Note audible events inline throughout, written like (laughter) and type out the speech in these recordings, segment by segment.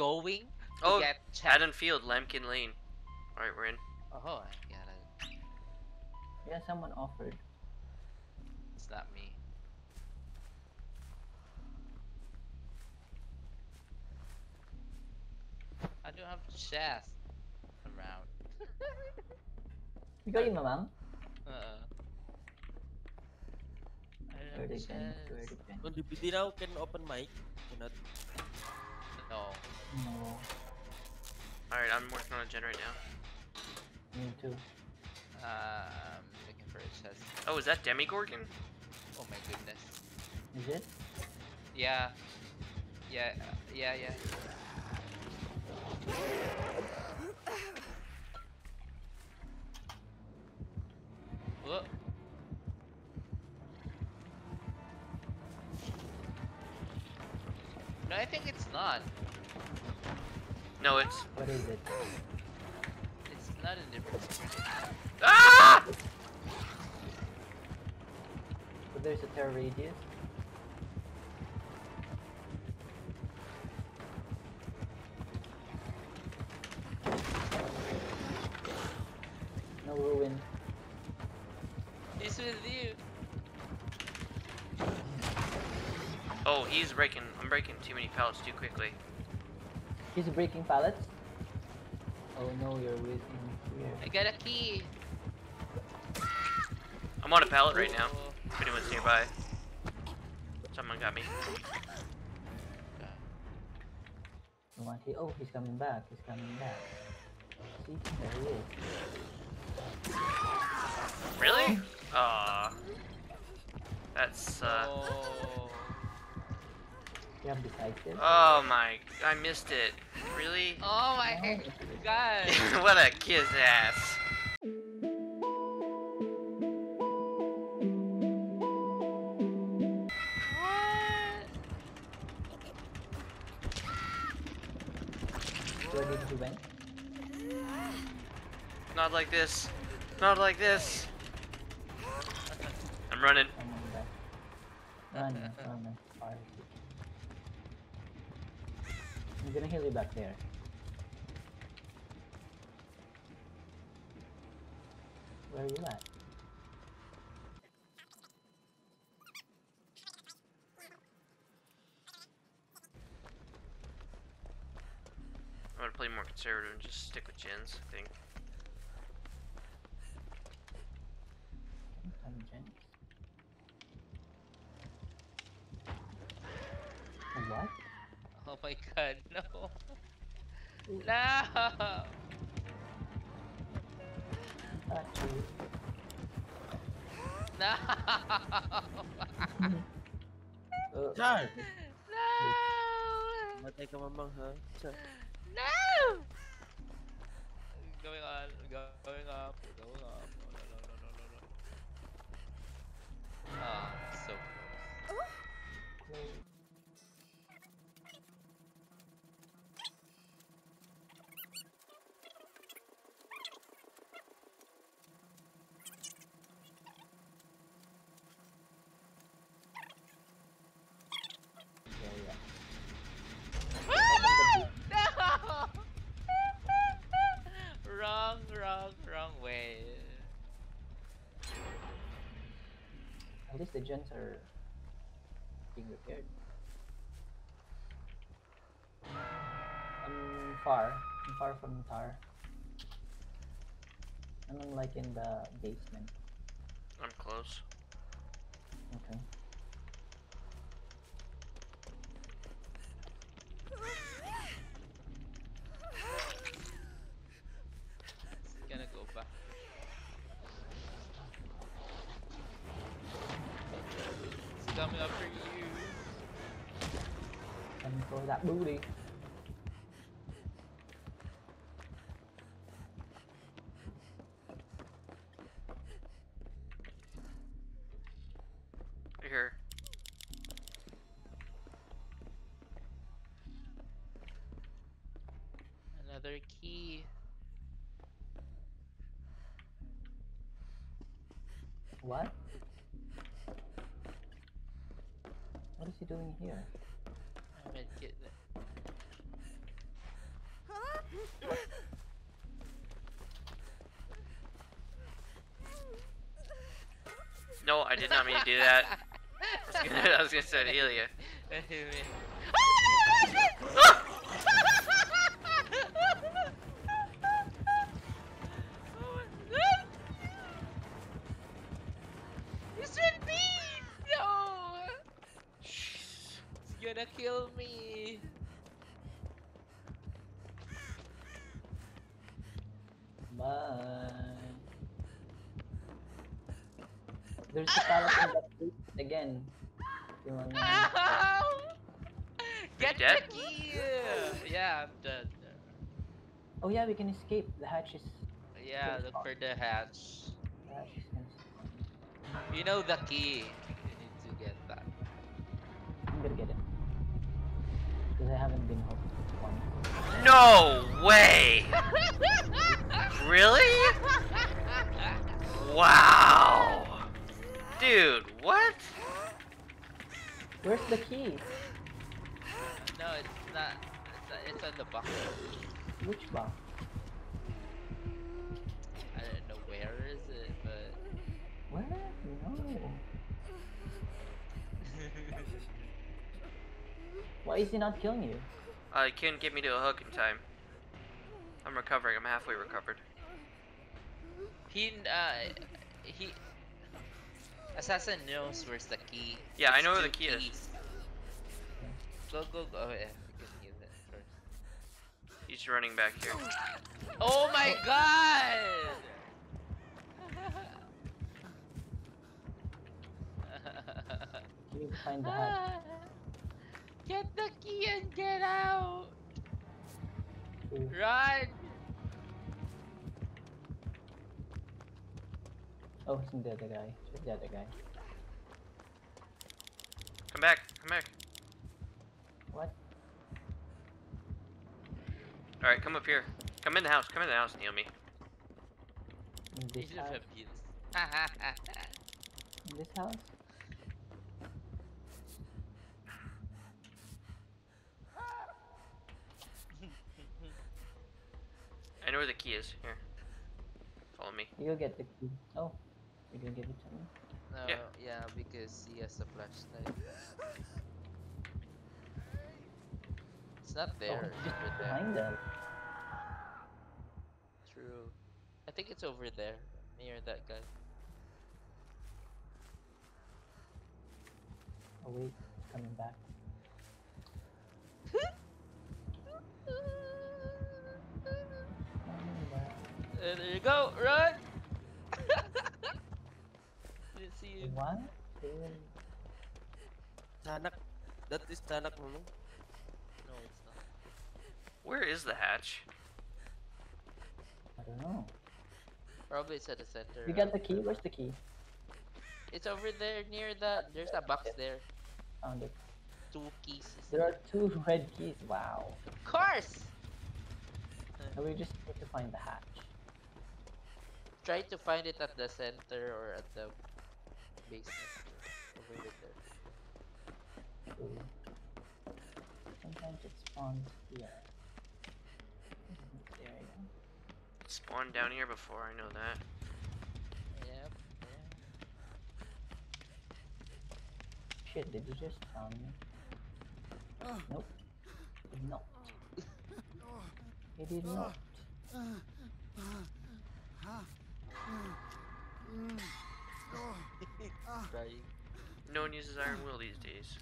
going to Oh, get checked. Haddon Field, Lampkin Lane. Alright, we're in. Oh, I got it. Yeah, someone offered. It's not me. I don't have chest around. Ikaw yung mamang? Uh, I don't Where have they can, chest. where they can. Oh, di, di raw can open mic. Cannot. No. No, Alright, I'm working on a gen right now. me too. Uh, I'm looking for a chest. Oh, is that Demogorgon? Oh my goodness. Is it? Yeah. Yeah, uh, yeah, yeah. (coughs) Whoa. No, I think it's not. No, it's. What is it? It's not a different. Ah! So there's a terror radius. He's breaking. I'm breaking too many pallets too quickly. He's breaking pallets. Oh no, you're with him here. I got a key. I'm on a pallet right now. If anyone's nearby. Someone got me. God. You want? Oh, he's coming back. He's coming back. See, there he is. Really? Aw. That's, uh. Oh. You have decisive. Oh my. I missed it. Really? Oh my oh. god. (laughs) what a kiss ass. Where did he went? Not like this. Not like this. I'm running. Coming back. Run, run, I'm gonna heal you back there. Where are you at? I'm gonna play more conservative and just stick with gens, I think. I'm Jens. What? Oh my god, (laughs) no. No! Actually, No! uh, Char! No! Matay ka mamang ha? Char. No! Going on, going up, going up. No, no, no, no, no, no, no. Ah, so close. yeah, no! wrong, wrong, wrong way. yeah. At least the gens are being repaired. I'm far. I'm far from the Tar. And I'm like in the basement. I'm close. Okay. Coming after you. Coming for that booty. Here. Another key. What? doing here? I'm gonna get. No, I did not mean to do that. I was gonna, I was gonna say Amelia. (laughs) gonna kill me! Bye. There's a pallet in that plate again. You wanna... Ow! Get dead? the key! Yeah, I'm dead. Oh yeah, we can escape. The hatch is. Yeah, look for the hatch. The hatch is. You know the key. You need to get that. I'm gonna get it. Because I haven't been hooked once. No way! Really? Wow! Dude, what? Where's the key? no, it's not. It's, it's on the box. Which box? Why is he not killing you? Uh, he couldn't get me to a hook in time. I'm recovering. I'm halfway recovered. he uh he. Assassin knows where's the key. Yeah, I know where the two key is. Go go go! Oh, yeah, we can use it first. He's running back here. Oh my god! (laughs) Can You find the hatch. (laughs) Get the key and get out! Ooh. Run! Oh, it's the other guy. It's the other guy. Come back. Come back. What? Alright, come up here. Come in the house. Come in the house, and Naomi. In this These are house? Philippines. (laughs) In this house? Where the key is. Here. Follow me. You'll get the key. Oh, you're gonna give it to me? No, Yeah. yeah. because he has a flashlight. It's not there. oh, it's it's just over there. behind them. True. I think it's over there, near that guy. Oh wait, coming back. (laughs) there you go, run! (laughs) Didn't see you. What? Tanak. That is Tanak mo, no? No, it's not. Where is the hatch? I don't know. Probably it's at the center. You got the key? Where's the key? It's over there near the. There's a box there. Found it. Two keys. There are two red keys. Wow. Of course! So we just need to find the hatch. Try to find it at the center or at the basement. Over there. Ooh. Sometimes it spawns here. There you go. Spawned down here before. I know that. Yep. Yeah. Shit, did you just found me? Nope. Did not. (laughs) He did not. Trying. No one uses Iron Will these days.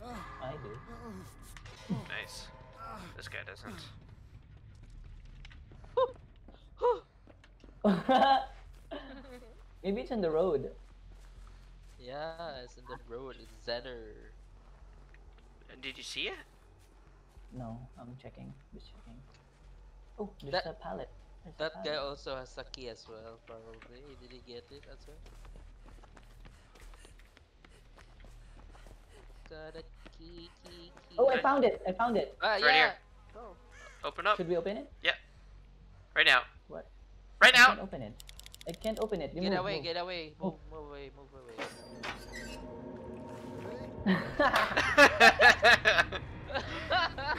I do. Nice. This guy doesn't. (laughs) Maybe it's on the road. Yeah, it's in the road. It's Zener. Uh, Did you see it? No, I'm checking. Just checking. Oh, there's That- a pallet. There's a That guy also has a key as well, probably. Did he get it as well? Got a key, key, key. Oh, I found it! I found it! Uh, it's yeah. right here. Oh. Open up. Should we open it? Yeah. Right now. What? Right I now. can't open it. I can't open it. You Get move, away, move. get away. Move. Move, move away, move away. (laughs) (laughs) (laughs)